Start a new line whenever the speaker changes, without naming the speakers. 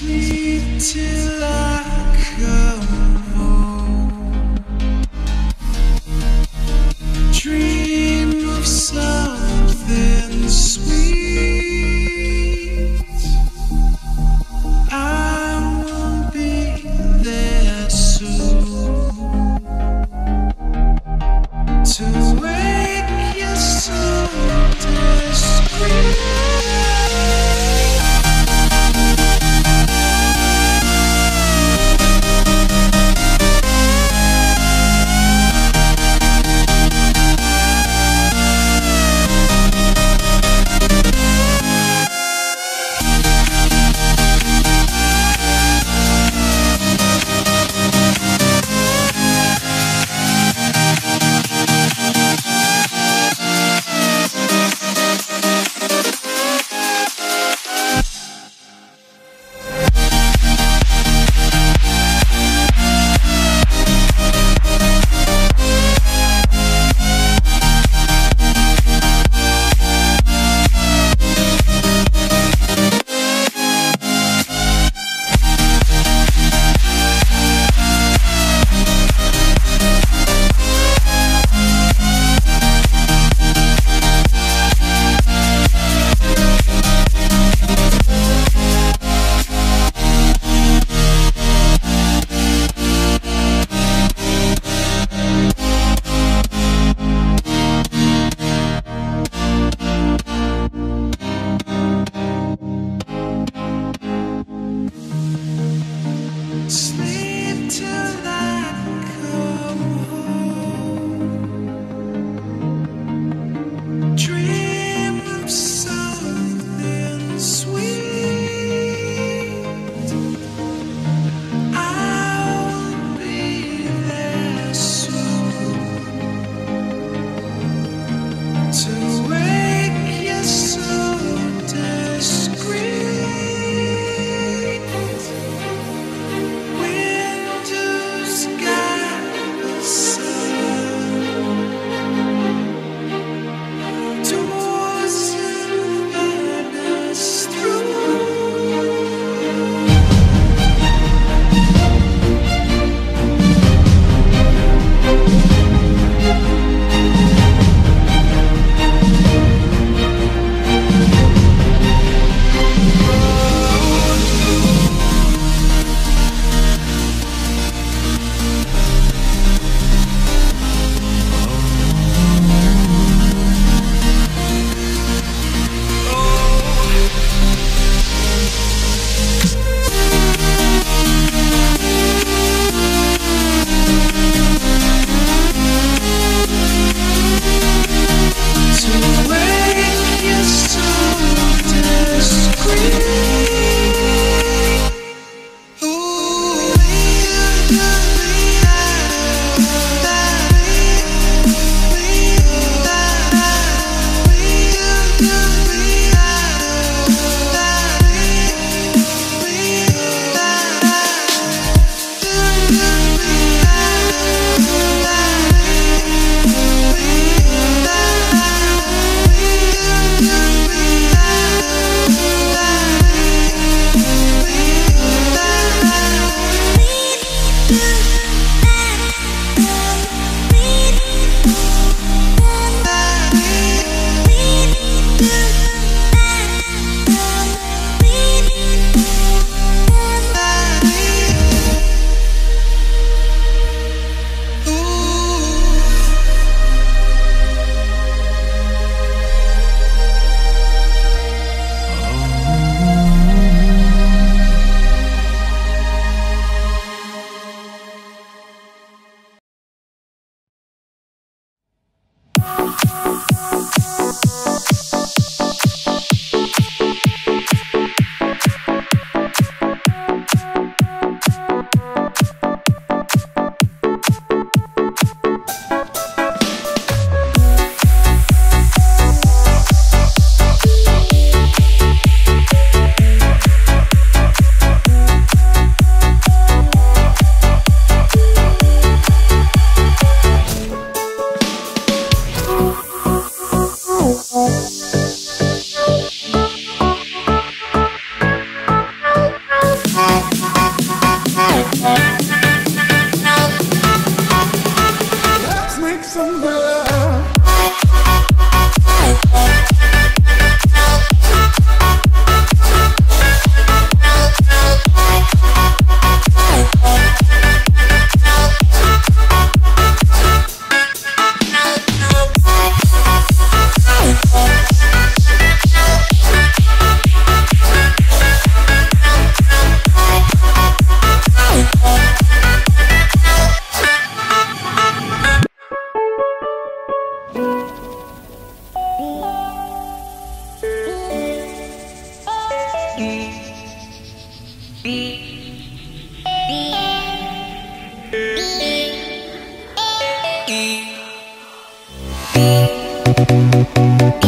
Sleep till I come sleep. Thank